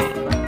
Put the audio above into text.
Bye.